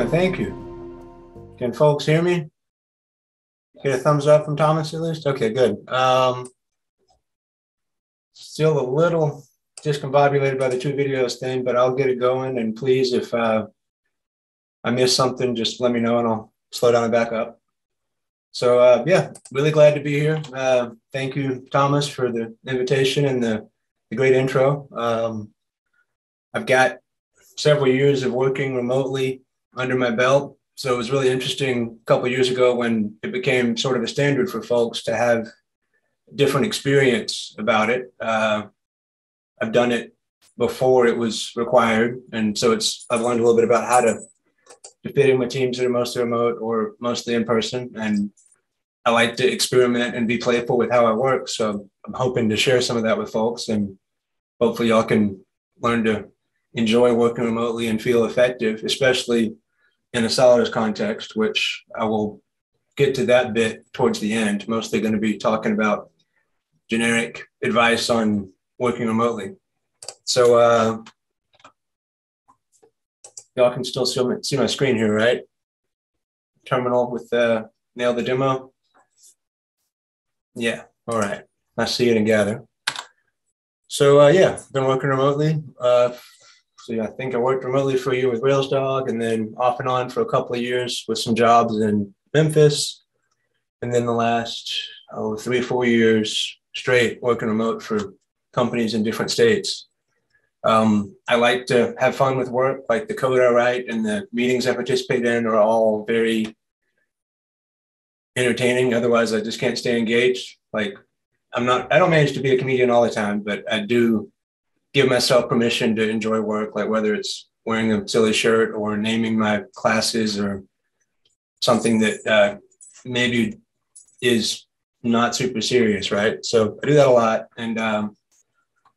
going. Thank you. Can folks hear me? Get a thumbs up from Thomas at least? Okay, good. Um, still a little discombobulated by the two videos thing, but I'll get it going. And please, if uh, I miss something, just let me know and I'll slow down and back up. So uh, yeah, really glad to be here. Uh, thank you, Thomas, for the invitation and the, the great intro. Um, I've got several years of working remotely under my belt. So it was really interesting a couple years ago when it became sort of a standard for folks to have different experience about it. Uh, I've done it before it was required, and so it's I've learned a little bit about how to to fit in with teams that are mostly remote or mostly in person. And I like to experiment and be playful with how I work. So I'm hoping to share some of that with folks, and hopefully y'all can learn to enjoy working remotely and feel effective, especially in a Solidus context, which I will get to that bit towards the end. Mostly going to be talking about generic advice on working remotely. So uh, y'all can still see my, see my screen here, right? Terminal with uh, nail the demo. Yeah, all right. I see it and gather. So uh, yeah, been working remotely. Uh, yeah, I think I worked remotely for a year with Rails Dog and then off and on for a couple of years with some jobs in Memphis. And then the last oh, three, four years straight working remote for companies in different states. Um, I like to have fun with work, like the code I write and the meetings I participate in are all very entertaining. Otherwise, I just can't stay engaged. Like, I'm not, I don't manage to be a comedian all the time, but I do give myself permission to enjoy work, like whether it's wearing a silly shirt or naming my classes or something that uh, maybe is not super serious, right? So I do that a lot. And um,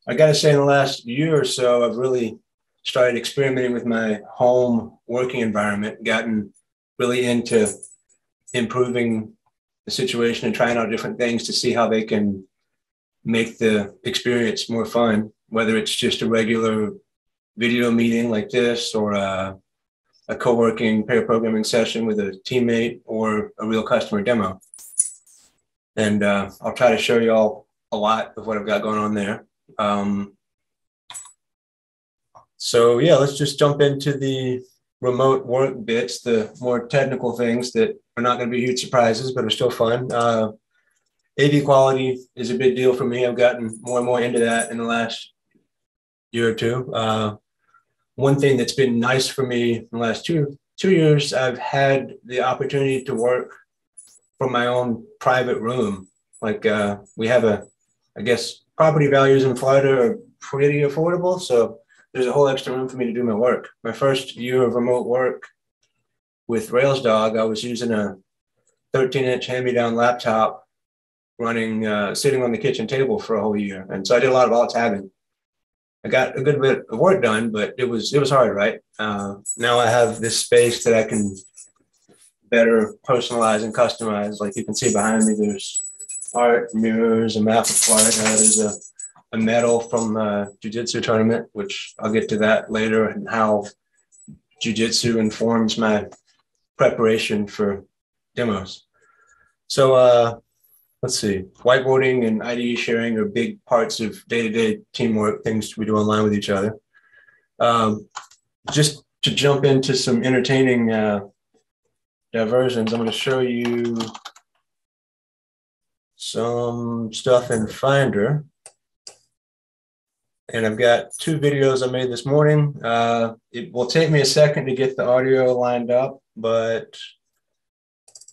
I got to say, in the last year or so, I've really started experimenting with my home working environment, gotten really into improving the situation and trying out different things to see how they can make the experience more fun, whether it's just a regular video meeting like this or a, a co-working pair programming session with a teammate or a real customer demo. And uh, I'll try to show you all a lot of what I've got going on there. Um, so yeah, let's just jump into the remote work bits, the more technical things that are not going to be huge surprises, but are still fun. Uh, AV quality is a big deal for me. I've gotten more and more into that in the last year or two. Uh, one thing that's been nice for me in the last two two years, I've had the opportunity to work from my own private room. Like uh, we have a, I guess property values in Florida are pretty affordable, so there's a whole extra room for me to do my work. My first year of remote work with RailsDog, I was using a 13 inch hand me down laptop running, uh, sitting on the kitchen table for a whole year. And so I did a lot of alt tabbing. I got a good bit of work done, but it was, it was hard, right? Uh, now I have this space that I can better personalize and customize. Like you can see behind me, there's art, mirrors, a map of Florida. There's a, a medal from a jiu-jitsu tournament, which I'll get to that later and how jiu-jitsu informs my preparation for demos. So uh, let's see, whiteboarding and IDE sharing are big parts of day-to-day teamwork, things we do online with each other. Um, just to jump into some entertaining uh, diversions, I'm going to show you some stuff in Finder. And I've got two videos I made this morning. Uh, it will take me a second to get the audio lined up, but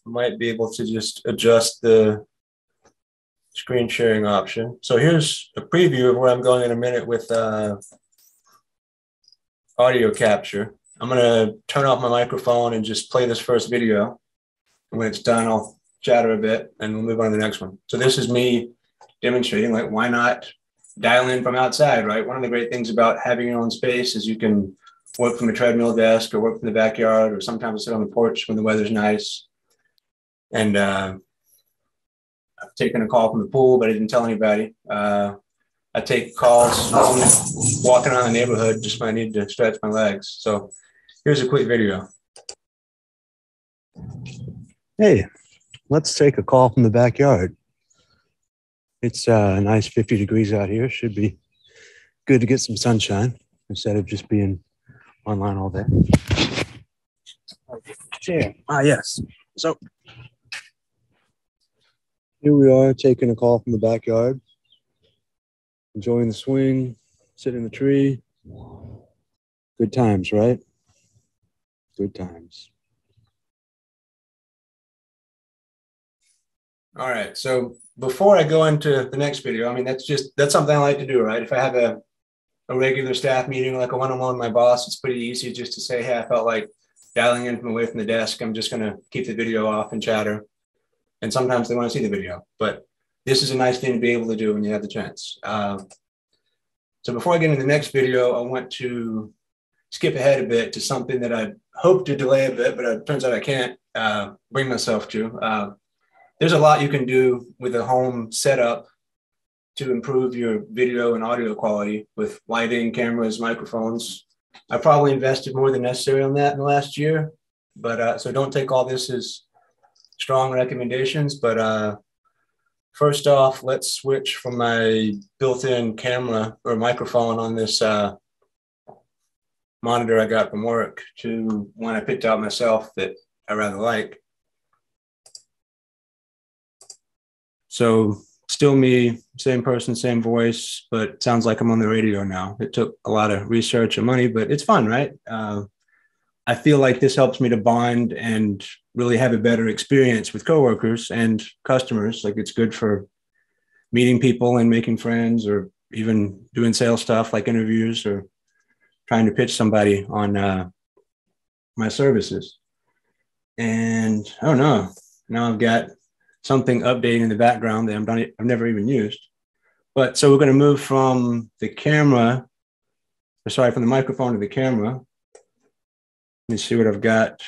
might be able to just adjust the screen sharing option. So here's a preview of where I'm going in a minute with uh, audio capture. I'm gonna turn off my microphone and just play this first video. And when it's done, I'll chatter a bit and we'll move on to the next one. So this is me demonstrating like why not dial in from outside, right? One of the great things about having your own space is you can work from a treadmill desk or work from the backyard or sometimes sit on the porch when the weather's nice. And uh, I've taken a call from the pool, but I didn't tell anybody. Uh, I take calls walking around the neighborhood just when I need to stretch my legs. So here's a quick video. Hey, let's take a call from the backyard. It's uh, a nice 50 degrees out here. Should be good to get some sunshine instead of just being online all day. Chair. Ah, yes. So here we are taking a call from the backyard, enjoying the swing, sitting in the tree. Good times, right? Good times. All right. So before I go into the next video, I mean, that's just, that's something I like to do, right? If I have a, a regular staff meeting, like a one-on-one with my boss, it's pretty easy just to say, hey, I felt like dialing in from away from the desk. I'm just going to keep the video off and chatter. And sometimes they want to see the video, but this is a nice thing to be able to do when you have the chance. Uh, so before I get into the next video, I want to skip ahead a bit to something that I hope to delay a bit, but it turns out I can't uh, bring myself to. Uh, there's a lot you can do with a home setup to improve your video and audio quality with lighting, cameras, microphones. I probably invested more than necessary on that in the last year, but uh, so don't take all this as strong recommendations. But uh, first off, let's switch from my built-in camera or microphone on this uh, monitor I got from work to one I picked out myself that I rather like. So still me, same person, same voice, but sounds like I'm on the radio now. It took a lot of research and money, but it's fun, right? Uh, I feel like this helps me to bond and really have a better experience with coworkers and customers. Like it's good for meeting people and making friends, or even doing sales stuff like interviews or trying to pitch somebody on uh, my services. And I don't know. Now I've got something updating in the background that I'm done, I've never even used. But so we're going to move from the camera, sorry, from the microphone to the camera. Let me see what I've got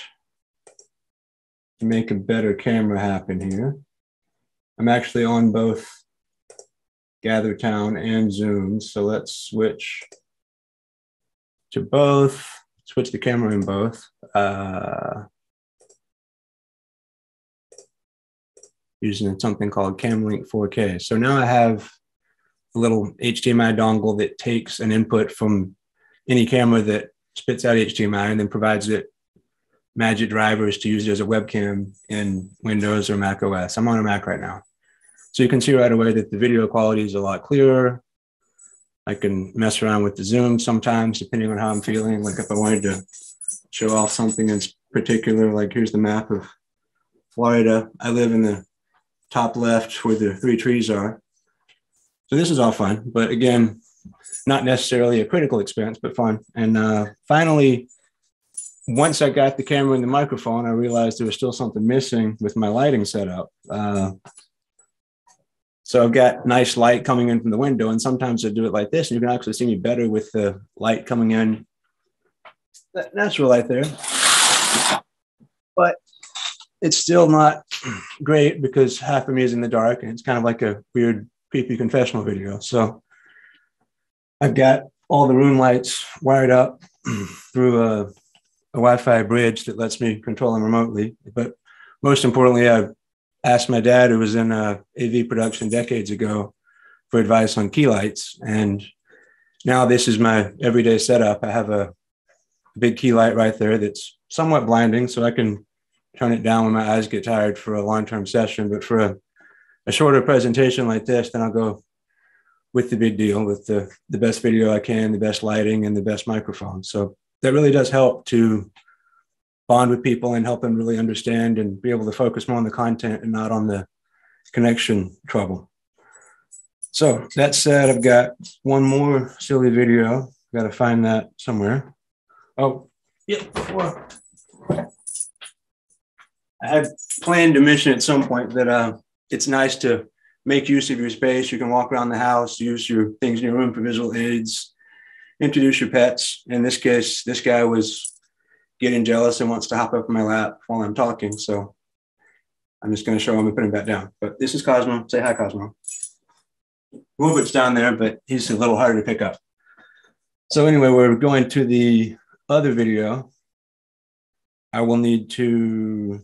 to make a better camera happen here. I'm actually on both GatherTown and Zoom. So let's switch to both, switch the camera in both. Uh, using something called CamLink 4K. So now I have a little HDMI dongle that takes an input from any camera that spits out HDMI and then provides it magic drivers to use it as a webcam in Windows or Mac OS. I'm on a Mac right now. So you can see right away that the video quality is a lot clearer. I can mess around with the zoom sometimes, depending on how I'm feeling. Like if I wanted to show off something in particular, like here's the map of Florida. I live in the top left where the three trees are. So this is all fun, but again, not necessarily a critical expense, but fun. And uh, finally, once I got the camera and the microphone, I realized there was still something missing with my lighting setup. Uh, so I've got nice light coming in from the window, and sometimes I do it like this, and you can actually see me better with the light coming in. That natural light there. But it's still not great because half of me is in the dark and it's kind of like a weird, creepy confessional video. So I've got all the room lights wired up through a, a Wi-Fi bridge that lets me control them remotely. But most importantly, I asked my dad, who was in uh, AV production decades ago, for advice on key lights. And now this is my everyday setup. I have a big key light right there that's somewhat blinding, so I can turn it down when my eyes get tired for a long-term session. But for a, a shorter presentation like this, then I'll go with the big deal, with the, the best video I can, the best lighting, and the best microphone. So that really does help to bond with people and help them really understand and be able to focus more on the content and not on the connection trouble. So that said, I've got one more silly video. I've Got to find that somewhere. Oh, yeah. I had planned to mention at some point that uh, it's nice to make use of your space. You can walk around the house, use your things in your room for visual aids, introduce your pets. In this case, this guy was getting jealous and wants to hop up in my lap while I'm talking. So I'm just going to show him and put him back down. But this is Cosmo. Say hi, Cosmo. Rupert's down there, but he's a little harder to pick up. So anyway, we're going to the other video. I will need to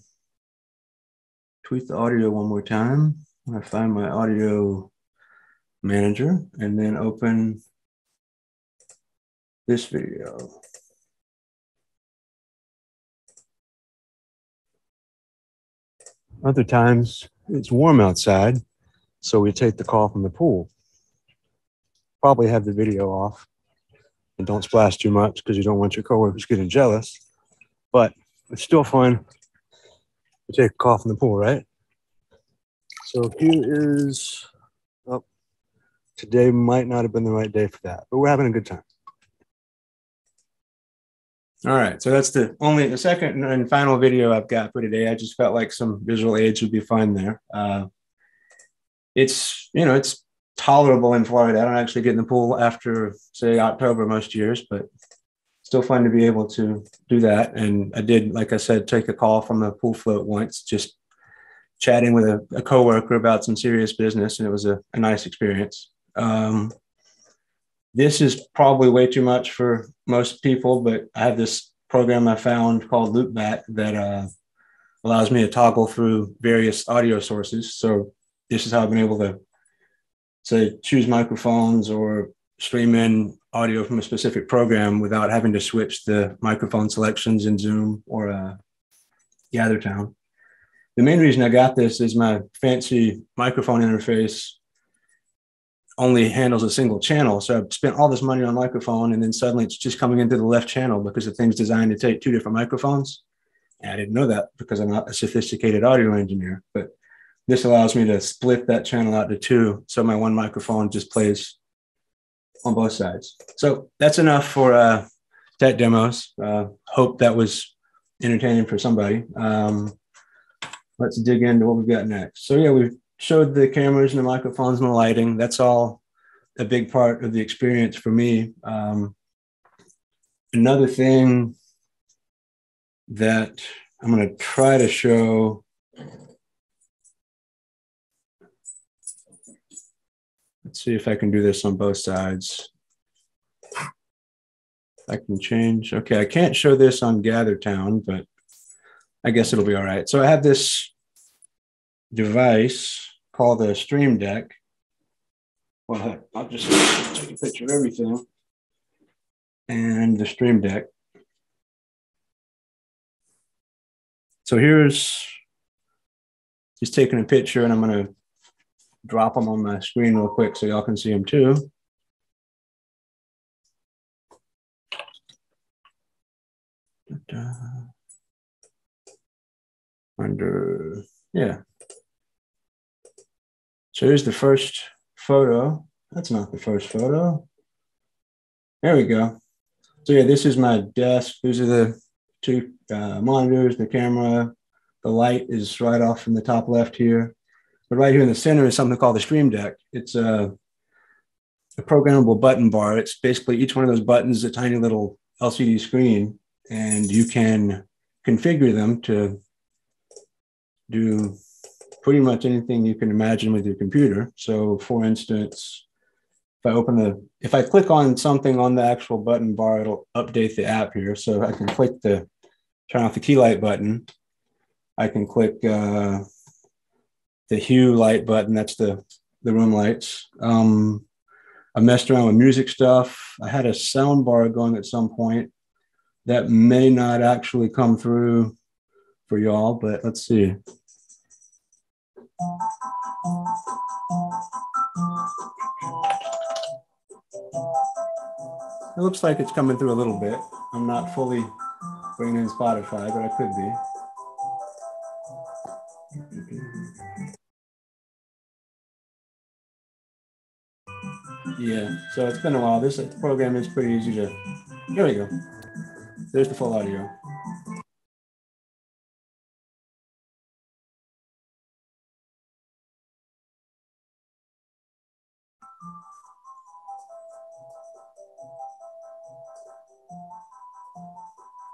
tweak the audio one more time. I find my audio manager and then open this video. Other times it's warm outside, so we take the call from the pool. Probably have the video off and don't splash too much because you don't want your coworkers getting jealous. But it's still fun to take a call from the pool, right? So here is, oh, today might not have been the right day for that, but we're having a good time. All right, so that's the only the second and final video I've got for today. I just felt like some visual aids would be fine there. Uh, it's you know it's tolerable in Florida. I don't actually get in the pool after say October most years, but still fun to be able to do that. And I did, like I said, take a call from a pool float once, just chatting with a, a coworker about some serious business, and it was a, a nice experience. Um, this is probably way too much for most people, but I have this program I found called Loopback that uh, allows me to toggle through various audio sources. So this is how I've been able to say choose microphones or stream in audio from a specific program without having to switch the microphone selections in Zoom or uh, GatherTown. The main reason I got this is my fancy microphone interface only handles a single channel. So I've spent all this money on microphone and then suddenly it's just coming into the left channel because the thing's designed to take two different microphones. And I didn't know that because I'm not a sophisticated audio engineer, but this allows me to split that channel out to two. So my one microphone just plays on both sides. So that's enough for uh, tech demos. Uh, hope that was entertaining for somebody. Um, let's dig into what we've got next. So yeah, we've showed the cameras and the microphones and the lighting. That's all a big part of the experience for me. Um, another thing that I'm going to try to show. Let's see if I can do this on both sides. I can change. Okay, I can't show this on GatherTown, but I guess it'll be all right. So I have this device called the Stream Deck. Well, I'll just take a picture of everything. And the Stream Deck. So here's just taking a picture and I'm going to drop them on my screen real quick so y'all can see them too. Under, yeah, so here's the first photo. That's not the first photo. There we go. So yeah, this is my desk. These are the two uh, monitors, the camera. The light is right off in the top left here. But right here in the center is something called the Stream Deck. It's a, a programmable button bar. It's basically each one of those buttons is a tiny little LCD screen, and you can configure them to do pretty much anything you can imagine with your computer. So for instance, if I open the, if I click on something on the actual button bar, it'll update the app here. So I can click the, turn off the key light button. I can click uh, the hue light button. That's the, the room lights. Um, I messed around with music stuff. I had a sound bar going at some point that may not actually come through for y'all, but let's see. It looks like it's coming through a little bit. I'm not fully bringing in Spotify, but I could be. Yeah, so it's been a while. This program is pretty easy to. Here we go. There's the full audio.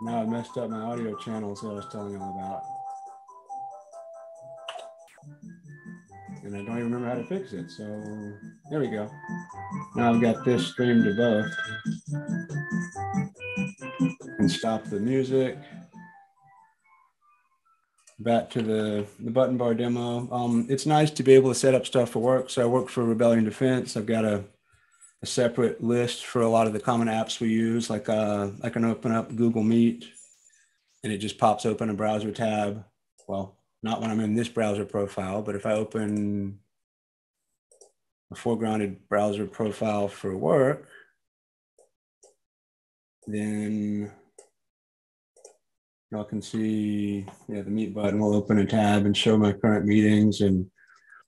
Now I messed up my audio channels that I was telling you about. And I don't even remember how to fix it. So there we go. Now I've got this streamed to both. And stop the music. back to the, the button bar demo. Um, it's nice to be able to set up stuff for work. So I work for Rebellion Defense. I've got a, a separate list for a lot of the common apps we use. Like uh, I can open up Google Meet and it just pops open a browser tab. Well, not when I'm in this browser profile, but if I open a foregrounded browser profile for work, then y'all can see, yeah, the meet button will open a tab and show my current meetings and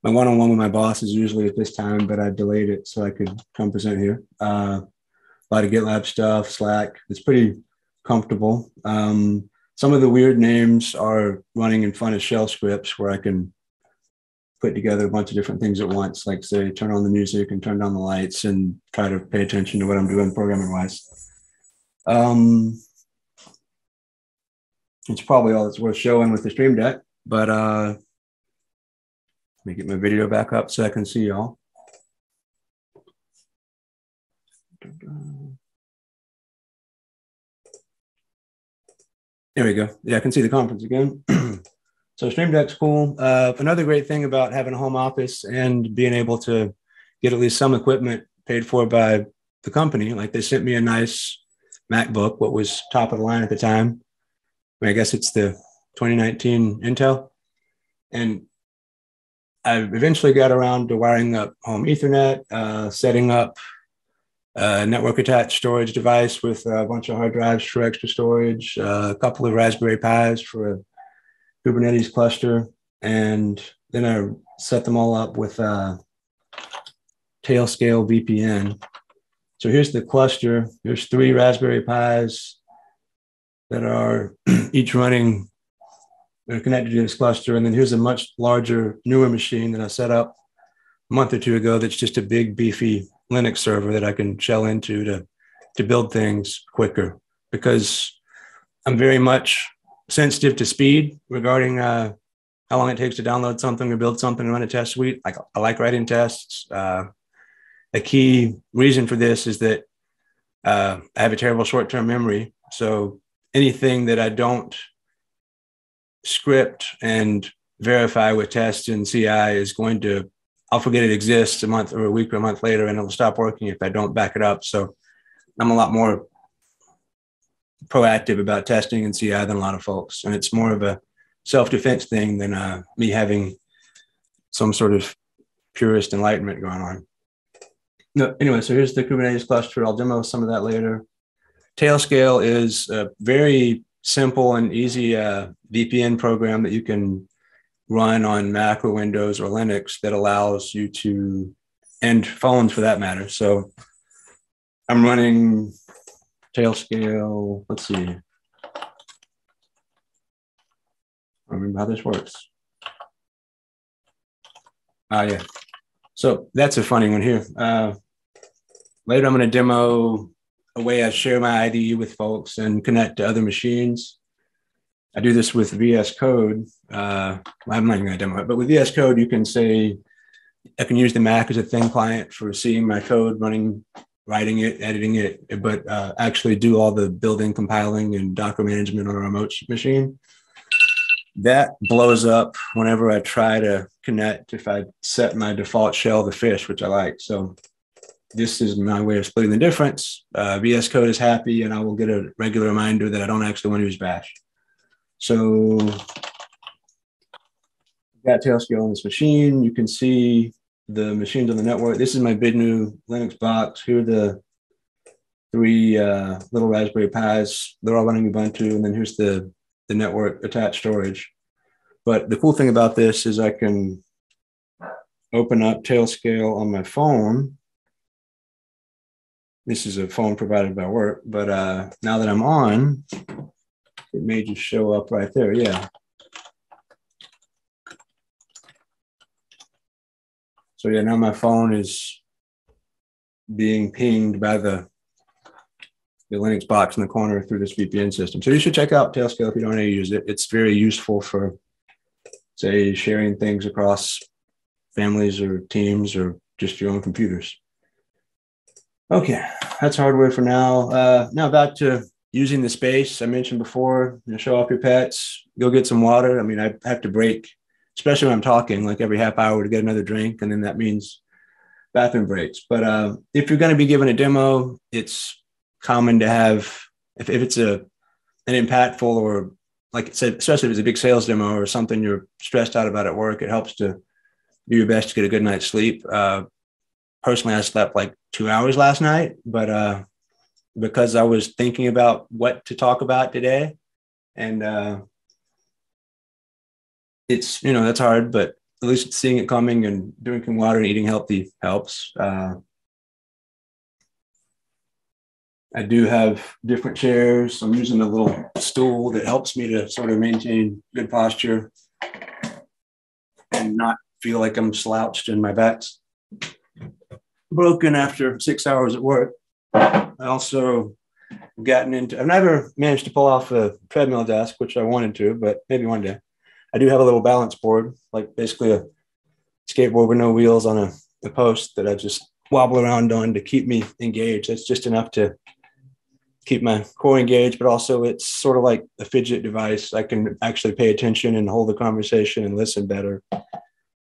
my one-on-one with my boss is usually at this time, but I delayed it so I could come present here. Uh, a lot of GitLab stuff, Slack. It's pretty comfortable. Um, some of the weird names are running in front of shell scripts where I can put together a bunch of different things at once, like say turn on the music and turn down the lights and try to pay attention to what I'm doing programming wise. Um, it's probably all that's worth showing with the stream deck, but uh, let me get my video back up so I can see y'all. There we go. Yeah, I can see the conference again. so Stream Deck's cool. Uh, another great thing about having a home office and being able to get at least some equipment paid for by the company. Like they sent me a nice MacBook, what was top of the line at the time. I, mean, I guess it's the 2019 Intel. And I eventually got around to wiring up home Ethernet, uh, setting up a network attached storage device with a bunch of hard drives for extra storage, uh, a couple of Raspberry Pis for a Kubernetes cluster. And then I set them all up with a Tailscale VPN. So here's the cluster. There's three Raspberry Pis that are each running, they're connected to this cluster. And then here's a much larger, newer machine that I set up a month or two ago that's just a big, beefy Linux server that I can shell into to to build things quicker because I'm very much sensitive to speed regarding uh, how long it takes to download something or build something and run a test suite. Like I like writing tests. Uh, a key reason for this is that uh, I have a terrible short-term memory. So anything that I don't script and verify with tests and CI is going to I'll forget it exists a month or a week or a month later, and it'll stop working if I don't back it up. So I'm a lot more proactive about testing and CI than a lot of folks, and it's more of a self-defense thing than uh, me having some sort of purist enlightenment going on. No, anyway, so here's the Kubernetes cluster. I'll demo some of that later. Tailscale is a very simple and easy uh, VPN program that you can run on Mac or Windows or Linux that allows you to, and phones for that matter. So I'm running Tailscale. Let's see. I remember how this works. Ah, yeah. So that's a funny one here. Uh, later, I'm going to demo a way I share my IDE with folks and connect to other machines. I do this with VS Code. Uh, I'm not even going to demo it, but with VS Code, you can say, I can use the Mac as a thin client for seeing my code running, writing it, editing it, but uh, actually do all the building, compiling, and Docker management on a remote machine. That blows up whenever I try to connect. If I set my default shell to fish, which I like. So this is my way of splitting the difference. Uh, VS Code is happy, and I will get a regular reminder that I don't actually want to use Bash. So got Tailscale on this machine. You can see the machines on the network. This is my big new Linux box. Here are the three uh, little Raspberry Pis. They're all running Ubuntu. And then here's the, the network attached storage. But the cool thing about this is I can open up Tailscale on my phone. This is a phone provided by work, but uh, now that I'm on, it may just show up right there. Yeah. So yeah, now my phone is being pinged by the the Linux box in the corner through this VPN system. So you should check out Tailscale if you don't know to use it. It's very useful for, say, sharing things across families or teams or just your own computers. Okay, that's hardware for now. Uh, now back to using the space I mentioned before, you know, show off your pets, go get some water. I mean, I have to break, especially when I'm talking, like every half hour to get another drink, and then that means bathroom breaks. But uh, if you're going to be given a demo, it's common to have if, if it's a an impactful or like I said, especially if it's a big sales demo or something you're stressed out about at work, it helps to do your best to get a good night's sleep. Uh, personally, I slept like two hours last night, but uh, because I was thinking about what to talk about today, and uh, it's you know that's hard, but at least seeing it coming and drinking water and eating healthy helps. Uh, I do have different chairs. I'm using a little stool that helps me to sort of maintain good posture and not feel like I'm slouched and my back's broken after six hours at work. I also gotten into, I've never managed to pull off a treadmill desk, which I wanted to, but maybe one day. I do have a little balance board, like basically a skateboard with no wheels on a, a post that I just wobble around on to keep me engaged. It's just enough to keep my core engaged, but also it's sort of like a fidget device. I can actually pay attention and hold the conversation and listen better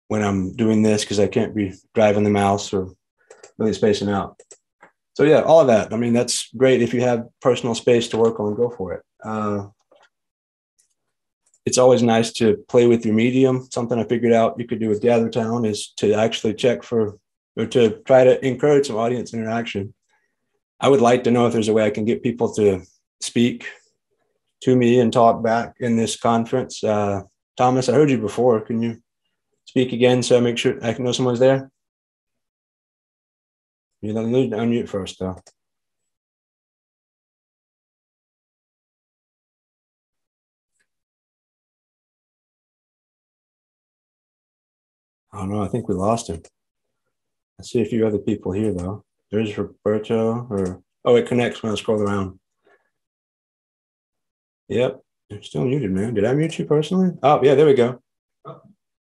when I'm doing this because I can't be driving the mouse or really spacing out. So yeah, all of that. I mean, that's great if you have personal space to work on. Go for it. Uh, it's always nice to play with your medium. Something I figured out you could do with GatherTown is to actually check for or to try to encourage some audience interaction. I would like to know if there's a way I can get people to speak to me and talk back in this conference. Uh, Thomas, I heard you before. Can you speak again so I make sure I can know someone's there? You don't need to unmute first, though. I don't know. I think we lost him. I see a few other people here, though. There's Roberto, or oh, it connects when I scroll around. Yep, you're still muted, man. Did I mute you personally? Oh, yeah, there we go. Oh.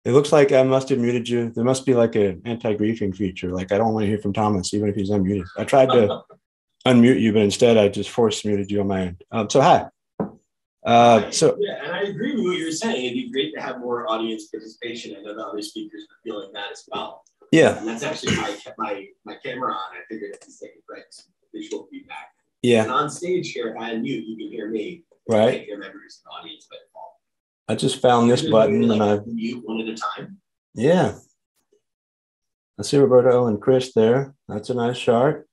It looks like I must have muted you. There must be like an anti-griefing feature. Like I don't want to hear from Thomas, even if he's unmuted. I tried to unmute you, but instead I just force muted you on my end. Um, so hi. Uh, so yeah, and I agree with what you're saying. It'd be great to have more audience participation. I know the other speakers are feeling that as well. Yeah. And that's actually why I kept my, my camera on. I figured if he's taking breaks, visual feedback. Yeah. And on stage here, if I unmute, you can hear me. Right. I hear members of the audience default. I just found this button and I mute one at a time. Yeah. I see Roberto and Chris there. That's a nice shark.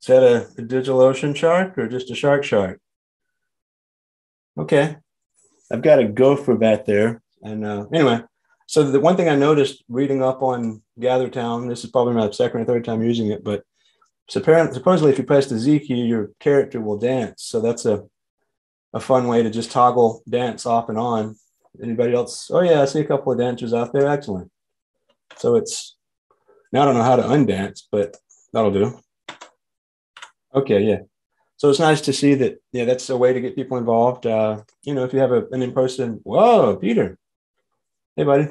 Is that a, a DigitalOcean shark or just a shark shark? Okay. I've got a gopher back there. And uh, anyway, so the one thing I noticed reading up on GatherTown, this is probably my second or third time using it, but supposedly if you press the Z key, your character will dance. So that's a, a fun way to just toggle dance off and on. Anybody else? Oh yeah, I see a couple of dancers out there. Excellent. So it's now I don't know how to undance, but that'll do. Okay, yeah. So it's nice to see that. Yeah, that's a way to get people involved. Uh, you know, if you have a, an in-person. Whoa, Peter. Hey, buddy.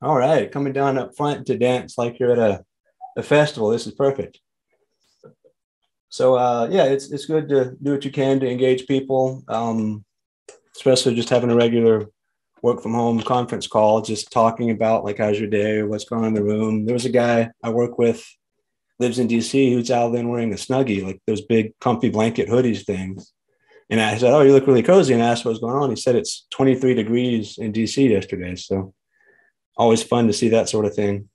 All right, coming down up front to dance like you're at a, a festival. This is perfect. So uh, yeah, it's it's good to do what you can to engage people, um, especially just having a regular work from home conference call, just talking about like how's your day, what's going on in the room. There was a guy I work with, lives in DC, who's out then wearing a snuggie, like those big comfy blanket hoodies things. And I said, "Oh, you look really cozy." And I asked what was going on. He said it's 23 degrees in DC yesterday, so always fun to see that sort of thing.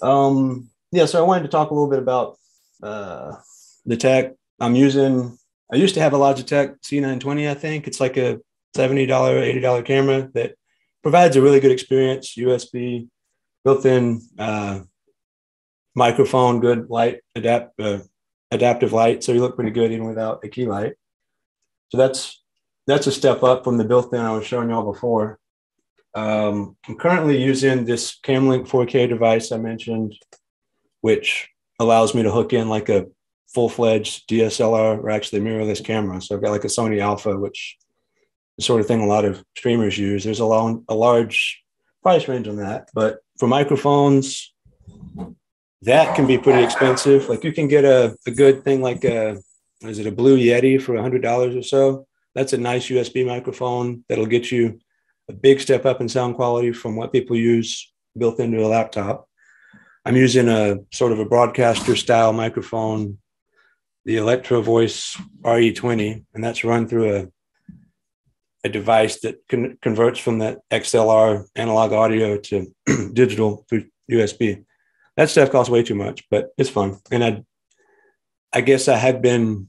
Um, yeah, so I wanted to talk a little bit about uh, the tech I'm using. I used to have a Logitech C920. I think it's like a $70, $80 camera that provides a really good experience. USB, built-in uh, microphone, good light adapt uh, adaptive light, so you look pretty good even without a key light. So that's that's a step up from the built-in I was showing y'all before. Um, I'm currently using this Camlink 4K device I mentioned, which allows me to hook in like a full-fledged DSLR or actually mirrorless camera. So I've got like a Sony Alpha, which the sort of thing a lot of streamers use. There's a long, a large price range on that, but for microphones, that can be pretty expensive. Like you can get a, a good thing like a is it a Blue Yeti for a hundred dollars or so? That's a nice USB microphone that'll get you a big step up in sound quality from what people use built into a laptop. I'm using a sort of a broadcaster style microphone, the Electro Voice RE20, and that's run through a a device that con- converts from that XLR analog audio to digital through USB. That stuff costs way too much, but it's fun. And I, I guess I have been,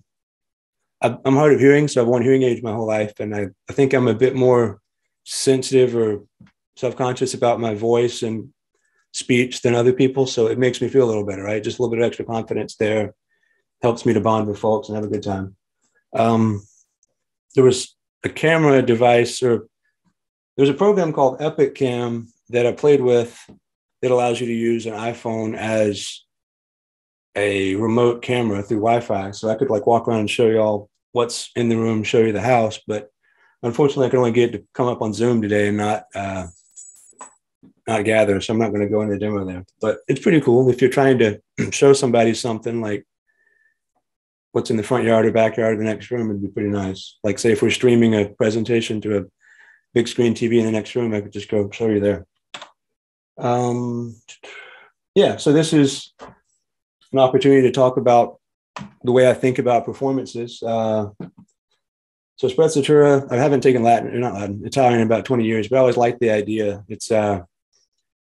I'm hard of hearing, so I've worn hearing aids my whole life, and I, I think I'm a bit more sensitive or self-conscious about my voice and speech than other people. So it makes me feel a little better, right? Just a little bit of extra confidence there helps me to bond with folks and have a good time. Um, there was a camera device or there's a program called EpocCam that I played with that allows you to use an iPhone as a remote camera through Wi-Fi. So I could like walk around and show y'all what's in the room, show you the house. But unfortunately, I can only get to come up on Zoom today and not uh, not gather. So I'm not going to go into the demo there. But it's pretty cool if you're trying to show somebody something like what's in the front yard or backyard of the next room It'd be pretty nice. Like say if we're streaming a presentation to a big screen TV in the next room, I could just go show you there. Um, yeah, so this is an opportunity to talk about the way I think about performances. Uh, so sprezzatura, I haven't taken Latin, not Latin, Italian in about 20 years, but I always liked the idea. It's uh,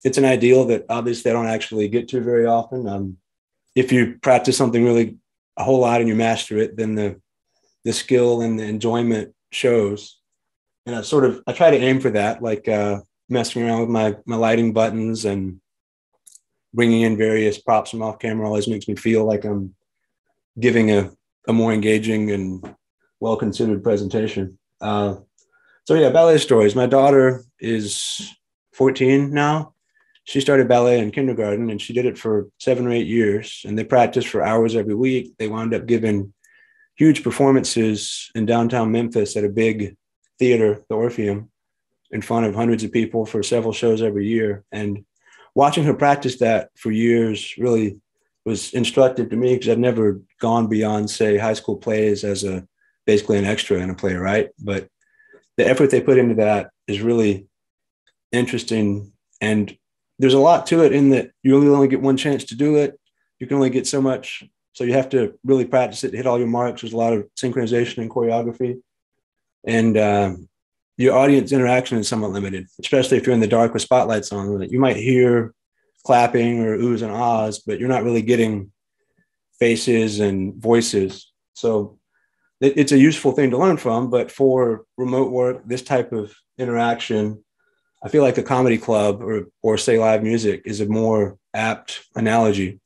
it's an ideal that obviously I don't actually get to very often. Um, if you practice something really a whole lot and you master it, then the the skill and the enjoyment shows. And I sort of I try to aim for that, like uh, messing around with my my lighting buttons and bringing in various props from off camera always makes me feel like I'm giving a, a more engaging and well considered presentation. Uh, so yeah, ballet stories. My daughter is 14 now, she started ballet in kindergarten and she did it for seven or eight years and they practiced for hours every week. They wound up giving huge performances in downtown memphis at a big theater the orpheum in front of hundreds of people for several shows every year. And watching her practice that for years really was instructive to me because i've never gone beyond say high school plays as a basically an extra in a play right? But the effort they put into that is really interesting and there's a lot to it in that you really only get one chance to do it. You can only get so much. So you have to really practice it, hit all your marks. There's a lot of synchronization and choreography. And um, your audience interaction is somewhat limited, especially if you're in the dark with spotlights on. You might hear clapping or oohs and ahs, but you're not really getting faces and voices. So it's a useful thing to learn from. But for remote work, this type of interaction I feel like a comedy club or or say live music is a more apt analogy.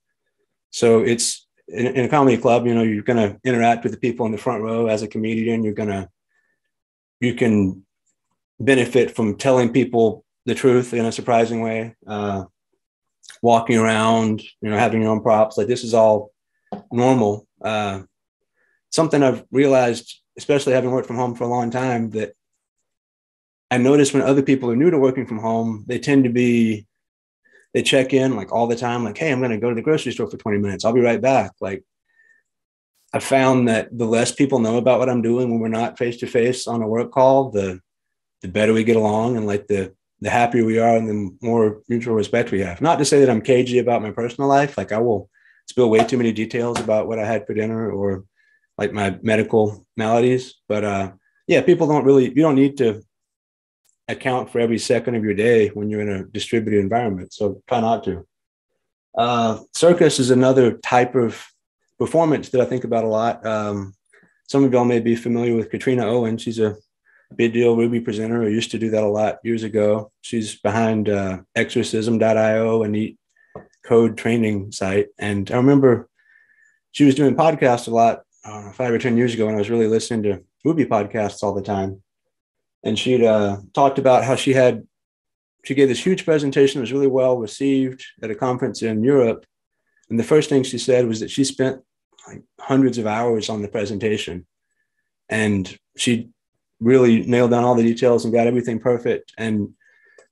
So it's in, in a comedy club, you know, you're going to interact with the people in the front row as a comedian. You're going to you can benefit from telling people the truth in a surprising way. Uh, walking around, you know, having your own props, like this is all normal. Uh, something I've realized, especially having worked from home for a long time, that I notice when other people are new to working from home, they tend to be, they check in like all the time, like, hey, I'm going to go to the grocery store for 20 minutes. I'll be right back. Like, I found that the less people know about what I'm doing when we're not face to face on a work call, the the better we get along, and like the the happier we are, and the more mutual respect we have. Not to say that I'm cagey about my personal life. Like I will spill way too many details about what I had for dinner or like my medical maladies, but uh, yeah, people don't really. You don't need to account for every second of your day when you're in a distributed environment. So try not to. Uh, circus is another type of performance that I think about a lot. Um, some of y'all may be familiar with Katrina Owen. She's a big deal Ruby presenter who used to do that a lot years ago. She's behind uh, exercism.io, a neat code training site. And I remember she was doing podcasts a lot uh, five or 10 years ago, and I was really listening to Ruby podcasts all the time and she'd uh, talked about how she had she gave this huge presentation that was really well received at a conference in Europe. And the first thing she said was that she spent like hundreds of hours on the presentation, and she really nailed down all the details and got everything perfect. And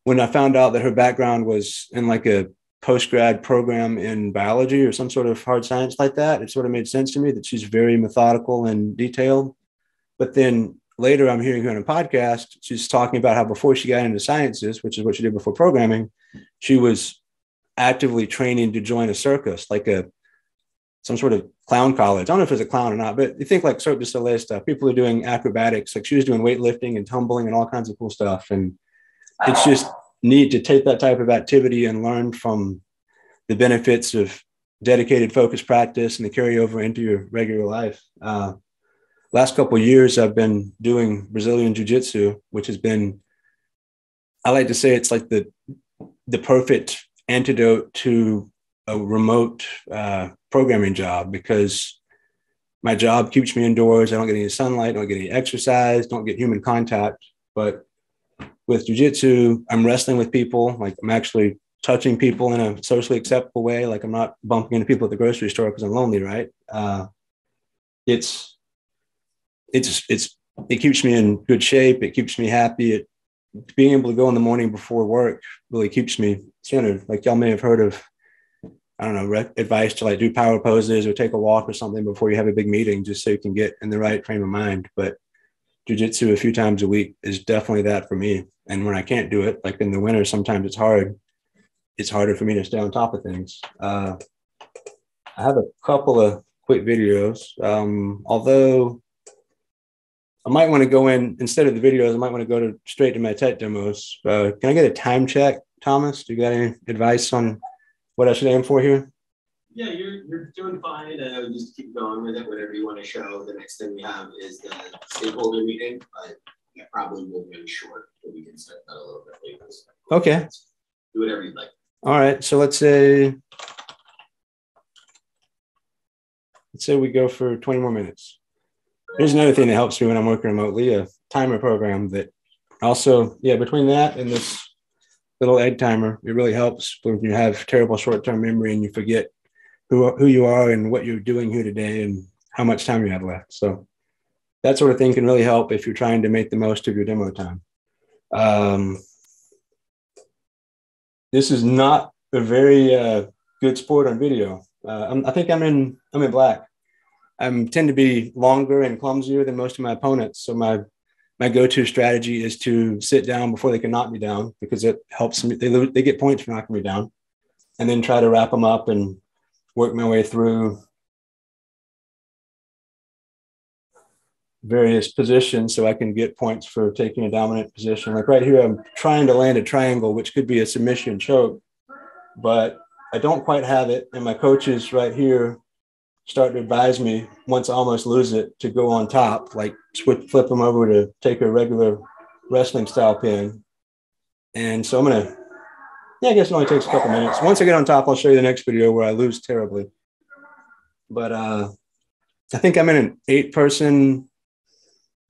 when I found out that her background was in like a post grad program in biology or some sort of hard science like that. It sort of made sense to me that she's very methodical and detailed. But then later, I'm hearing her on a podcast. She's talking about how before she got into sciences, which is what she did before programming, she was actively training to join a circus, like a some sort of clown college. I don't know if it's a clown or not, but you think like Cirque du Soleil stuff. People are doing acrobatics, like she was doing weightlifting and tumbling and all kinds of cool stuff. And it's just neat to take that type of activity and learn from the benefits of dedicated focus practice and the carry over into your regular life. Uh, last couple years, I've been doing Brazilian Jiu Jitsu, which has been, I like to say, it's like the the perfect antidote to a remote uh, programming job because my job keeps me indoors. I don't get any sunlight, don't get any exercise, don't get human contact. But with jujitsu, I'm wrestling with people. Like I'm actually touching people in a socially acceptable way. Like I'm not bumping into people at the grocery store because I'm lonely, right? Uh, it's it's it's it keeps me in good shape. It keeps me happy. It being able to go in the morning before work really keeps me centered. Like y'all may have heard of I don't know, re- advice to like do power poses or take a walk or something before you have a big meeting, just so you can get in the right frame of mind. But jujitsu a few times a week is definitely that for me. And when I can't do it, like in the winter, sometimes it's hard. It's harder for me to stay on top of things. Uh, I have a couple of quick videos. Um, although I might want to go in instead of the videos, I might want to go to straight to my tech demos. Uh, can I get a time check, Thomas? Do you got any advice on what I should aim for here? Yeah, you're, you're doing fine. Uh, just keep going with it, whatever you want to show. The next thing we have is the stakeholder meeting, but that probably will be short, but we can start that a little bit later. Okay. Do whatever you'd like. All right. So let's say let's say we go for 20 more minutes. Here's another thing that helps me when I'm working remotely, a timer program that also, yeah, between that and this little egg timer. It really helps when you have terrible short term memory and you forget who, who you are and what you're doing here today and how much time you have left. So that sort of thing can really help if you're trying to make the most of your demo time. Um, this is not a very uh, good sport on video. Uh, i think I'm in I'm in black. I tend to be longer and clumsier than most of my opponents, so my my go-to strategy is to sit down before they can knock me down because it helps me. They, they get points for knocking me down, and then try to wrap them up and work my way through various positions so I can get points for taking a dominant position. Like right here, I'm trying to land a triangle, which could be a submission choke, but I don't quite have it. And my coaches right here start to advise me once I almost lose it to go on top, like switch, flip them over to take a regular wrestling style pin. And so I'm gonna, yeah, I guess it only takes a couple minutes. Once I get on top, I'll show you the next video where I lose terribly. But uh, I think I'm in an eight person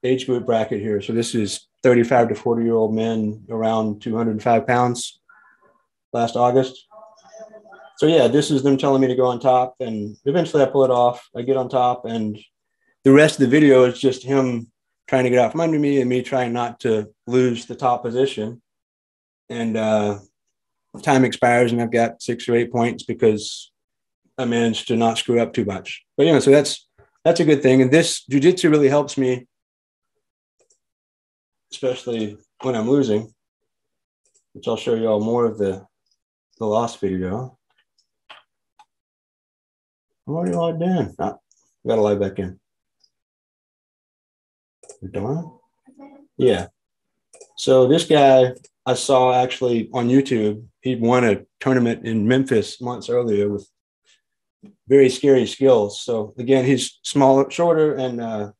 age group bracket here. So this is 35 to 40 year old men around 205 pounds last August so yeah, this is them telling me to go on top, and eventually I pull it off. I get on top, and the rest of the video is just him trying to get out from under me and me trying not to lose the top position. And uh, time expires, and I've got six or eight points because I managed to not screw up too much. But you know, so that's that's a good thing. And this jujitsu really helps me, especially when I'm losing, which I'll show you all more of the the loss video. Are you all doing? Ah, got to lie back in. Done? Yeah. So this guy I saw actually on YouTube. He won a tournament in Memphis months earlier with very scary skills. So again, he's smaller, shorter, and uh,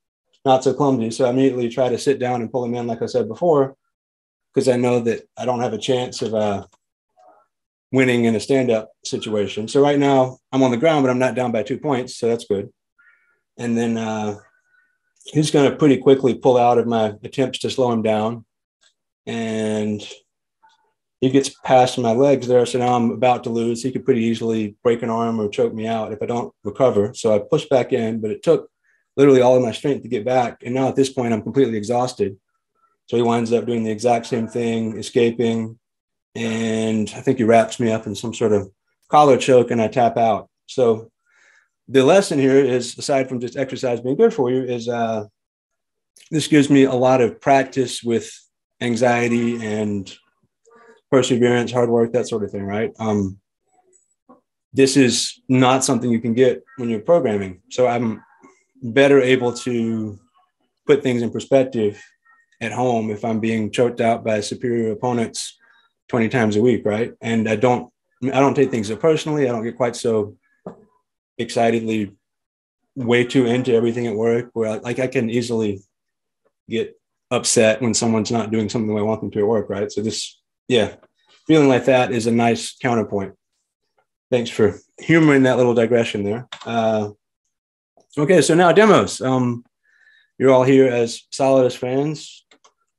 not so clumsy. So I immediately try to sit down and pull him in, like I said before, because I know that I don't have a chance of uh, winning in a stand up situation. So right now I'm on the ground, but I'm not down by two points. So that's good. And then uh, he's going to pretty quickly pull out of my attempts to slow him down. And he gets past my legs there. So now I'm about to lose. He could pretty easily break an arm or choke me out if I don't recover. So I push back in, but it took literally all of my strength to get back. And now at this point, I'm completely exhausted. So he winds up doing the exact same thing, escaping, and I think he wraps me up in some sort of collar choke and I tap out. So the lesson here is aside from just exercise being good for you is uh, this gives me a lot of practice with anxiety and perseverance, hard work, that sort of thing, right? Um, this is not something you can get when you're programming. So I'm better able to put things in perspective at home if I'm being choked out by superior opponents 20 times a week, right? And I don't I don't take things so personally. I don't get quite so excitedly way too into everything at work where I, like I can easily get upset when someone's not doing something the way I want them to at work, right? So this, yeah, feeling like that is a nice counterpoint. Thanks for humoring that little digression there. Uh, okay, so now demos. Um, you're all here as Solidus fans,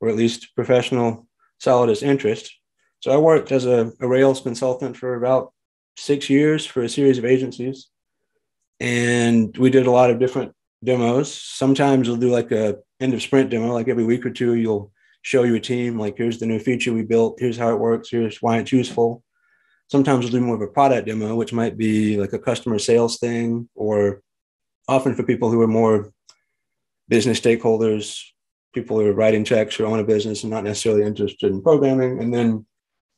or at least professional Solidus interest. So I worked as a, a Rails consultant for about six years for a series of agencies. And we did a lot of different demos. Sometimes we'll do like a end of sprint demo, like every week or two, you'll show you a team, like here's the new feature we built, here's how it works, here's why it's useful. Sometimes we'll do more of a product demo, which might be like a customer sales thing, or often for people who are more business stakeholders, people who are writing checks or own a business and not necessarily interested in programming. And then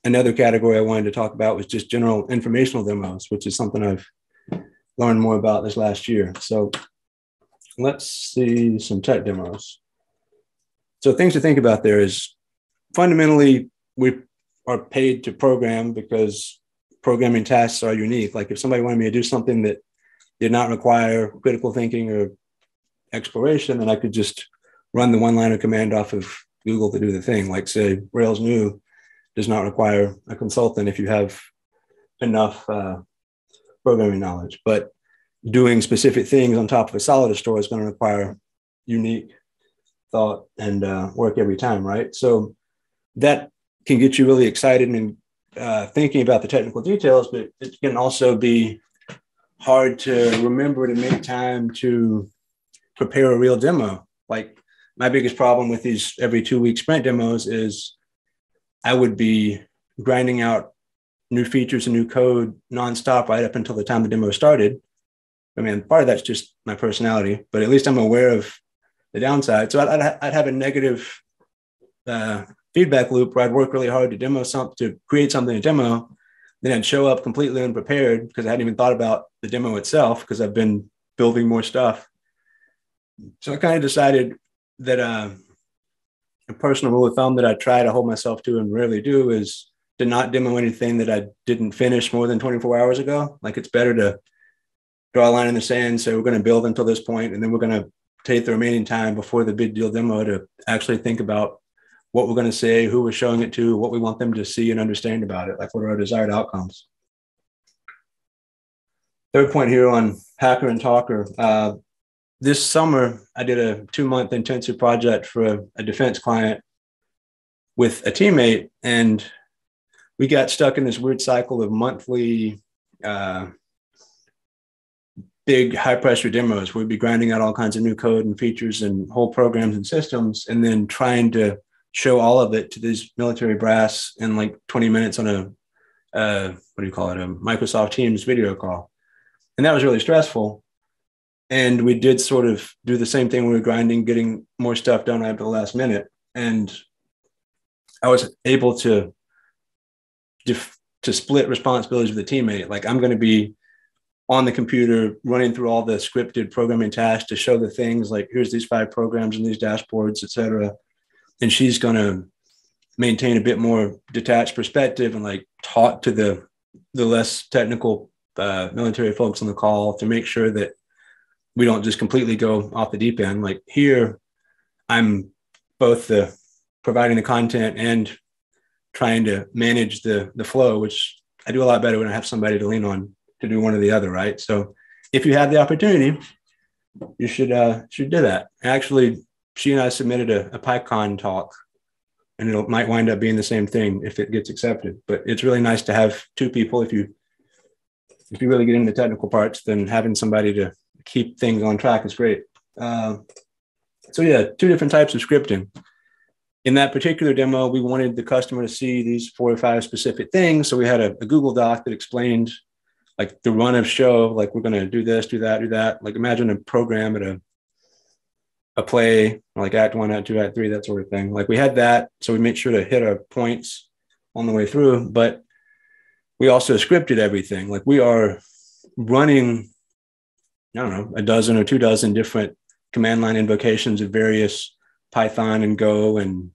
another category I wanted to talk about was just general informational demos, which is something I've learned more about this last year. So let's see some tech demos. So things to think about there is fundamentally we are paid to program because programming tasks are unique. Like if somebody wanted me to do something that did not require critical thinking or exploration, then I could just run the one line of command off of Google to do the thing. Like say Rails new does not require a consultant if you have enough uh, programming knowledge. But doing specific things on top of a Solidus store is going to require unique thought and uh, work every time, right? So that can get you really excited and uh, thinking about the technical details, but it can also be hard to remember to make time to prepare a real demo. Like my biggest problem with these every two week sprint demos is I would be grinding out new features and new code nonstop right up until the time the demo started. I mean, part of that's just my personality, but at least I'm aware of the downside. So I'd, I'd, have a negative uh, feedback loop where I'd work really hard to demo something, to create something to demo. Then I'd show up completely unprepared because I hadn't even thought about the demo itself because I've been building more stuff. So I kind of decided that uh, a personal rule of thumb that I try to hold myself to and rarely do is to not demo anything that I didn't finish more than 24 hours ago. Like it's better to draw a line in the sand, say we're going to build until this point, and then we're going to take the remaining time before the big deal demo to actually think about what we're going to say, who we're showing it to, what we want them to see and understand about it, like what are our desired outcomes. Third point here on Hacker and Talker. Uh, this summer, I did a two month intensive project for a, a defense client with a teammate, and we got stuck in this weird cycle of monthly uh, big high pressure demos. We'd be grinding out all kinds of new code and features and whole programs and systems, and then trying to show all of it to these military brass in like 20 minutes on a uh, what do you call it a Microsoft Teams video call, and that was really stressful. And we did sort of do the same thing. We were grinding, getting more stuff done at the last minute, and I was able to to split responsibilities with a teammate. Like I'm going to be on the computer running through all the scripted programming tasks to show the things like here's these five programs and these dashboards, etc. And she's going to maintain a bit more detached perspective and like talk to the the less technical uh, military folks on the call to make sure that we don't just completely go off the deep end. Like here, I'm both the providing the content and trying to manage the the flow, which I do a lot better when I have somebody to lean on to do one or the other, right? So if you have the opportunity, you should uh, should do that. Actually, she and I submitted a, a PyCon talk, and it might wind up being the same thing if it gets accepted. But it's really nice to have two people. If you if you really get into the technical parts, then having somebody to keep things on track is great. Uh, so yeah, two different types of scripting. In that particular demo, we wanted the customer to see these four or five specific things. So we had a, a Google Doc that explained like the run of show, like we're gonna do this, do that, do that. Like imagine a program at a a play, like act one, act two, act three, that sort of thing. Like we had that, so we made sure to hit our points on the way through, but we also scripted everything. Like we are running, I don't know, a dozen or two dozen different command line invocations of various Python and Go and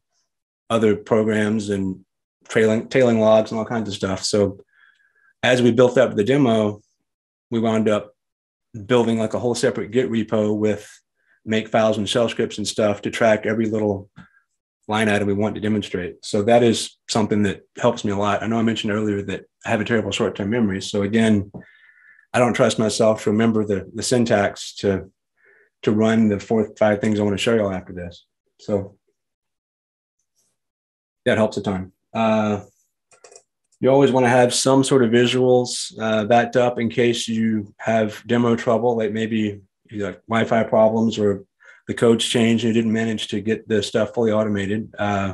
other programs and trailing tailing logs and all kinds of stuff. So as we built up the demo, we wound up building like a whole separate Git repo with make files and shell scripts and stuff to track every little line item we want to demonstrate. So that is something that helps me a lot. I know I mentioned earlier that I have a terrible short-term memory. So again, I don't trust myself to remember the, the syntax to, to run the four, five things I want to show y'all after this. So that helps a ton. Uh, you always want to have some sort of visuals uh, backed up in case you have demo trouble, like maybe you got Wi-Fi problems or the code's changed and you didn't manage to get the stuff fully automated. Uh,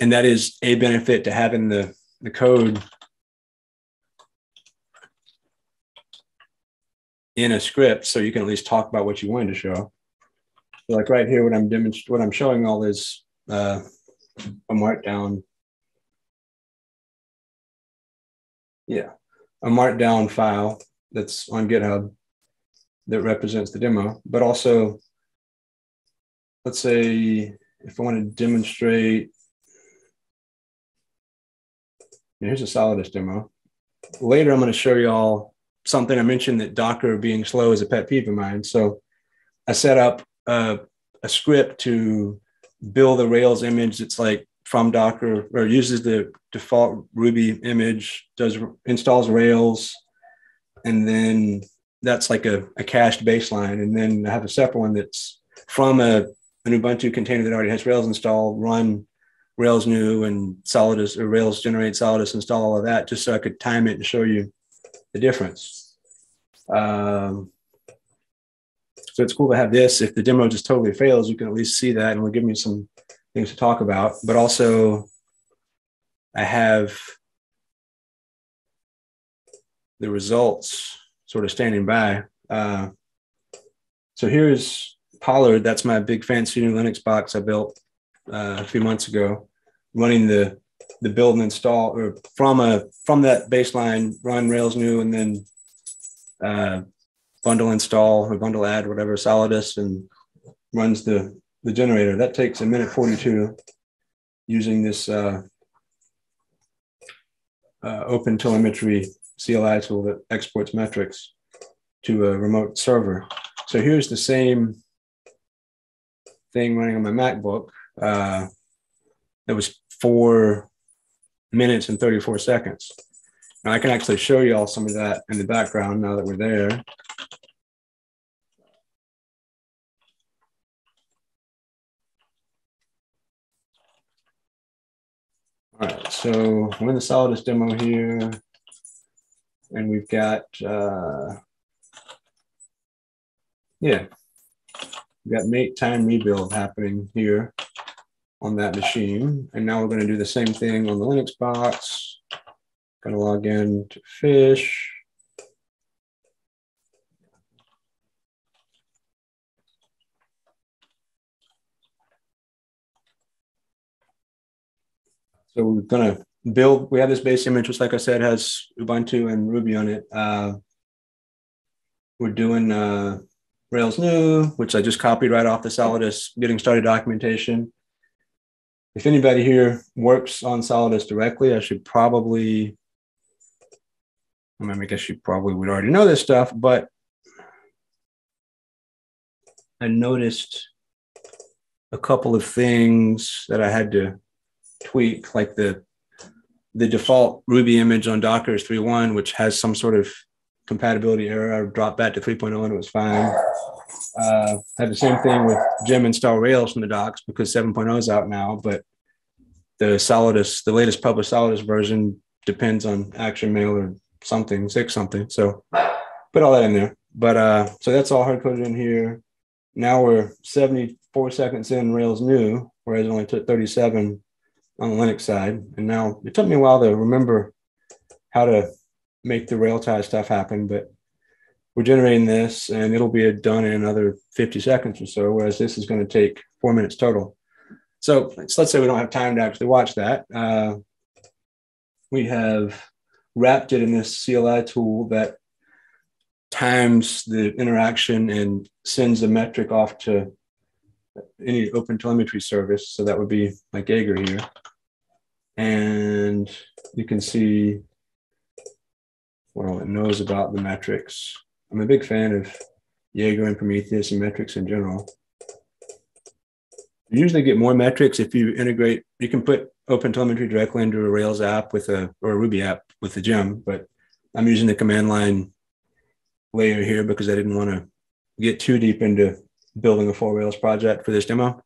and that is a benefit to having the, the code in a script so you can at least talk about what you wanted to show. So like right here, what I'm demonstrating, what I'm showing all is uh, a markdown. Yeah, a markdown file that's on GitHub that represents the demo, but also, let's say if I want to demonstrate, here's a Solidus demo. Later, I'm going to show you all something I mentioned that Docker being slow is a pet peeve of mine. So I set up a, a script to build a Rails image that's like from Docker or uses the default Ruby image, does installs Rails, and then that's like a, a cached baseline. And then I have a separate one that's from a, an Ubuntu container that already has Rails installed, run Rails new and Solidus or Rails generate Solidus, install all of that just so I could time it and show you the difference. Um, so it's cool to have this. If the demo just totally fails, you can at least see that and we'll give me some things to talk about. But also, I have the results sort of standing by. Uh, so here's Pollard. That's my big fancy new Linux box I built uh, a few months ago, running the the build and install or from a from that baseline run Rails new and then uh, bundle install or bundle add whatever Solidus and runs the the generator. That takes a minute 42 using this uh, uh, open telemetry CLI tool that exports metrics to a remote server. So here's the same thing running on my MacBook. Uh, it was four minutes and 34 seconds. Now I can actually show you all some of that in the background now that we're there. All right, so I'm in the Solidus demo here, and we've got, uh, yeah, we've got mate time rebuild happening here on that machine. And now we're gonna do the same thing on the Linux box. Gonna log in to Fish. So we're gonna build, we have this base image, which like I said, has Ubuntu and Ruby on it. Uh, we're doing uh, Rails new, which I just copied right off the Solidus getting started documentation. If anybody here works on Solidus directly, I should probably, I mean, I guess you probably would already know this stuff, but I noticed a couple of things that I had to tweak, like the the default Ruby image on Docker is 3.1, which has some sort of compatibility error. I dropped back to 3.0 and it was fine. Uh, had the same thing with gem install Rails from the docs because 7.0 is out now, but the Solidus, the latest published Solidus version depends on Action Mail or something, six something. So put all that in there. But uh, so that's all hard coded in here. Now we're 74 seconds in Rails new, whereas it only took 37 on the Linux side. And now it took me a while to remember how to make the Railtie stuff happen, but we're generating this and it'll be done in another 50 seconds or so, whereas this is going to take four minutes total. So let's, let's say we don't have time to actually watch that. Uh, we have wrapped it in this CLI tool that times the interaction and sends a metric off to any open telemetry service. So that would be like Jaeger here. And you can see all it knows about the metrics. I'm a big fan of Jaeger and Prometheus and metrics in general. You usually get more metrics if you integrate, you can put OpenTelemetry directly into a Rails app with a, or a Ruby app with the gem, but I'm using the command line layer here because I didn't want to get too deep into building a full Rails project for this demo.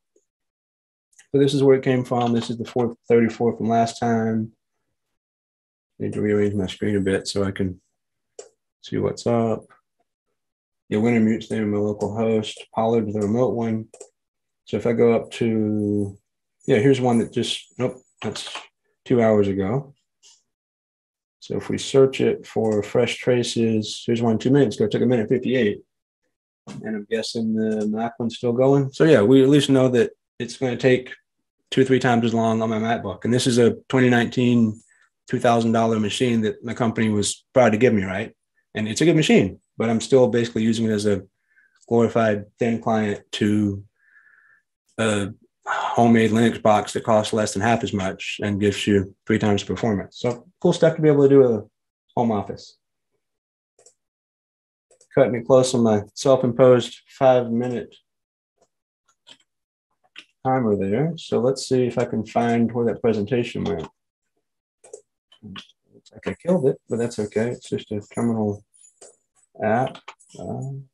So this is where it came from. This is the 434 from last time. Need to rearrange my screen a bit so I can see what's up. Yeah, Wintermute's name of my local host. Pollard the remote one. So if I go up to, yeah, here's one that just, nope, that's two hours ago. So if we search it for fresh traces, here's one two minutes ago, it took a minute 58. And I'm guessing the Mac one's still going. So yeah, we at least know that it's going to take two three times as long on my MacBook. And this is a 2019 $2,000 machine that my company was proud to give me, right? And it's a good machine, but I'm still basically using it as a glorified thin client to a homemade Linux box that costs less than half as much and gives you three times the performance. So cool stuff to be able to do with a home office. Cutting it close on my self-imposed five minute timer there. So let's see if I can find where that presentation went. Looks like I killed it, but that's okay. It's just a terminal app. Um,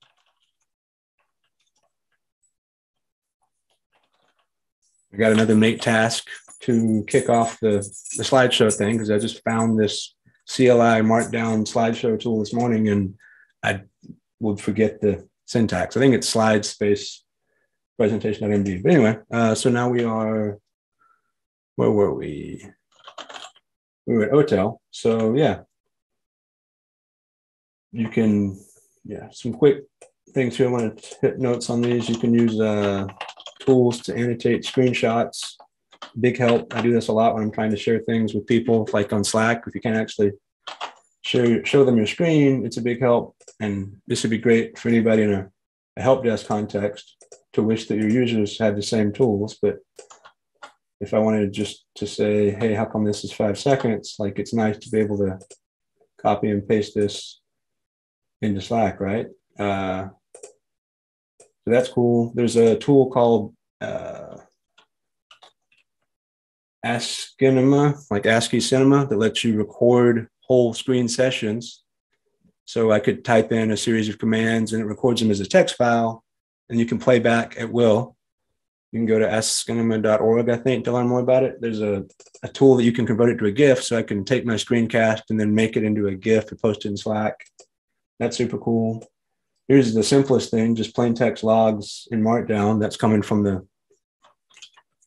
I got another mate task to kick off the, the slideshow thing because I just found this CLI Markdown slideshow tool this morning and I would forget the syntax. I think it's slide space presentation.md. But anyway, uh, so now we are, where were we? We were at OTel. So yeah, you can, yeah, some quick things here. I want to hit notes on these. You can use uh, tools to annotate screenshots. Big help. I do this a lot when I'm trying to share things with people, like on Slack. If you can't actually show, show them your screen, it's a big help. And this would be great for anybody in a, a help desk context to wish that your users had the same tools. But if I wanted just to say, hey, how come this is five seconds? Like it's nice to be able to copy and paste this into Slack, right? Uh, so that's cool. There's a tool called uh, Cinema, like asciinema, that lets you record whole screen sessions. So I could type in a series of commands and it records them as a text file, and you can play back at will. You can go to asciinema.org, I think, to learn more about it. There's a, a tool that you can convert it to a GIF, so I can take my screencast and then make it into a GIF and post it in Slack. That's super cool here's the simplest thing, just plain text logs in Markdown. That's coming from the,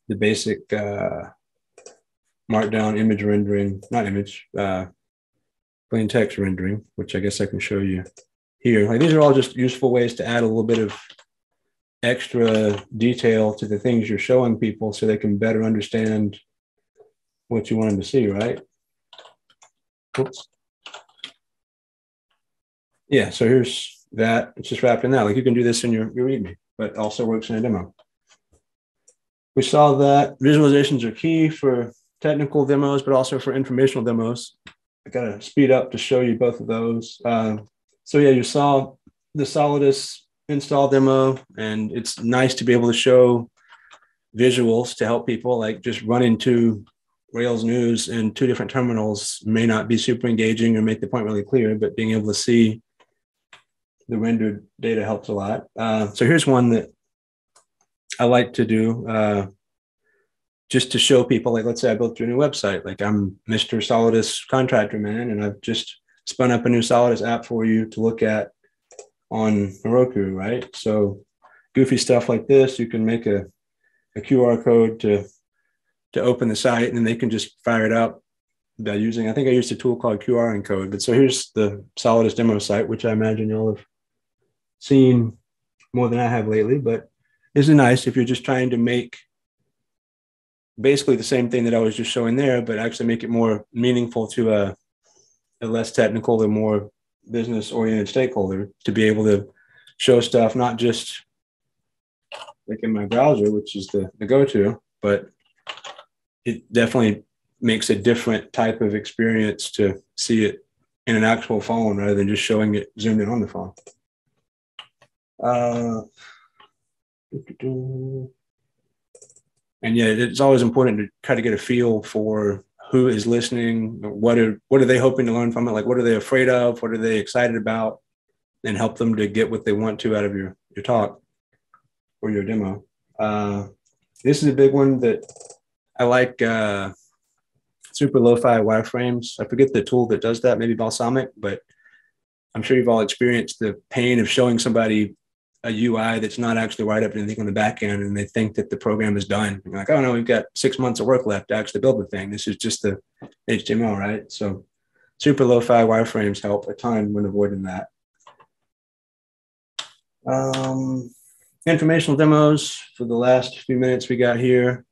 the basic uh, Markdown image rendering, not image, uh, plain text rendering, which I guess I can show you here. Like these are all just useful ways to add a little bit of extra detail to the things you're showing people so they can better understand what you want them to see, right? Oops. Yeah, so here's that it's just wrapped in that. Like you can do this in your, your README, but also works in a demo. We saw that visualizations are key for technical demos, but also for informational demos. I got to speed up to show you both of those. Uh, so yeah, you saw the Solidus install demo, and it's nice to be able to show visuals to help people like just run into Rails news in two different terminals may not be super engaging or make the point really clear, but being able to see the rendered data helps a lot. Uh, so here's one that I like to do uh, just to show people, like, let's say I built a new website, like I'm Mr. Solidus contractor man, and I've just spun up a new Solidus app for you to look at on Heroku, right? So goofy stuff like this, you can make a, a QR code to, to open the site and then they can just fire it up by using, I think I used a tool called qrencode, but so here's the Solidus demo site, which I imagine you'll have seen more than I have lately, but isn't nice if you're just trying to make basically the same thing that I was just showing there, but actually make it more meaningful to a, a less technical and more business oriented stakeholder to be able to show stuff, not just like in my browser, which is the, the go-to, but it definitely makes a different type of experience to see it in an actual phone rather than just showing it zoomed in on the phone. Uh, and yeah, it's always important to try to get a feel for who is listening, what are what are they hoping to learn from it, like what are they afraid of, what are they excited about, and help them to get what they want to out of your your talk or your demo. Uh, this is a big one that I like. Uh, super lo-fi wireframes. I forget the tool that does that, maybe Balsamiq but I'm sure you've all experienced the pain of showing somebody a UI that's not actually right up to anything on the back end, and they think that the program is done. And like, oh no, we've got six months of work left to actually build the thing. This is just the HTML, right? So, super low-fi wireframes help a ton when avoiding that. Um, informational demos for the last few minutes we got here.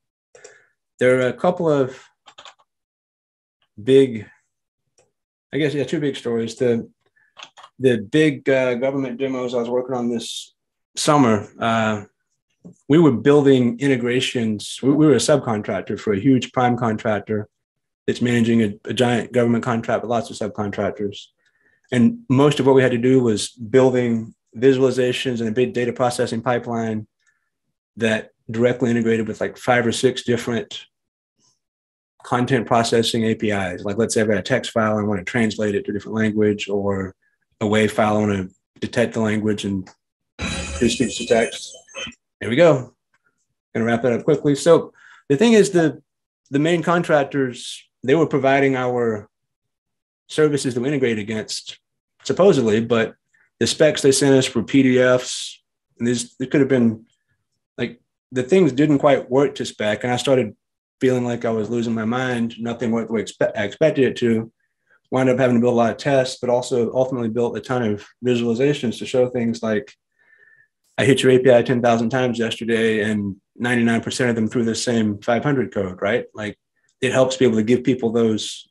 There are a couple of big, I guess, yeah, two big stories. The the big uh, government demos I was working on this summer, uh, we were building integrations. We, we, were a subcontractor for a huge prime contractor that's managing a, a giant government contract with lots of subcontractors. And most of what we had to do was building visualizations and a big data processing pipeline that directly integrated with like five or six different content processing APIs. Like let's say I've got a text file and I want to translate it to a different language or a WAV file, I want to detect the language and do speech to text. There we go. Gonna wrap that up quickly. So the thing is the the main contractors, they were providing our services to integrate against, supposedly, but the specs they sent us were PDFs. And this it could have been like the things didn't quite work to spec. And I started feeling like I was losing my mind. Nothing worked the way I expected it to. Wound up having to build a lot of tests, but also ultimately built a ton of visualizations to show things like I hit your API 10,000 times yesterday and 99% of them through the same 500 code, right? Like it helps be able to give people those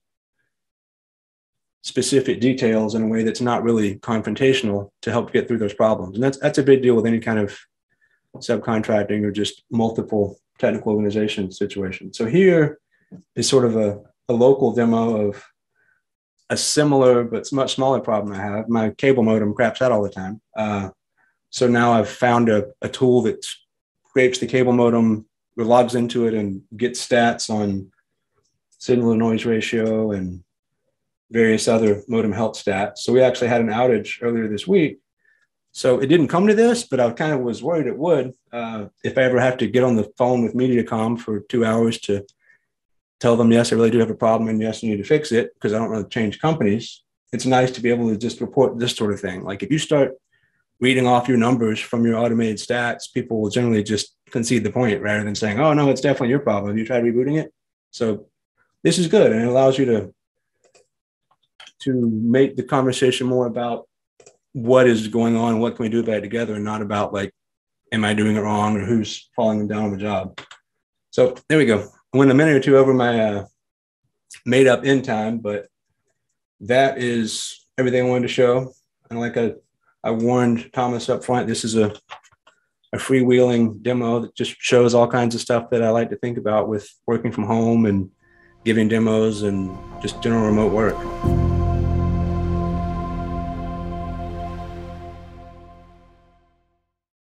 specific details in a way that's not really confrontational to help get through those problems. And that's, that's a big deal with any kind of subcontracting or just multiple technical organization situation. So here is sort of a, a local demo of a similar but much smaller problem I have. My cable modem craps out all the time. Uh, so now I've found a, a tool that scrapes the cable modem, logs into it, and gets stats on signal to noise ratio and various other modem health stats. So we actually had an outage earlier this week so it didn't come to this, but I kind of was worried it would. Uh, if I ever have to get on the phone with MediaCom for two hours to tell them, yes, I really do have a problem and yes, I need to fix it because I don't want really change companies. It's nice to be able to just report this sort of thing. Like if you start reading off your numbers from your automated stats, people will generally just concede the point rather than saying, oh, no, it's definitely your problem. You tried rebooting it? So this is good and it allows you to to make the conversation more about what is going on, what can we do about it together, and not about like, am I doing it wrong or who's falling down on the job. So there we go. I went a minute or two over my uh, made up end time, but that is everything I wanted to show. And like I, I warned Thomas up front, this is a, a freewheeling demo that just shows all kinds of stuff that I like to think about with working from home and giving demos and just general remote work.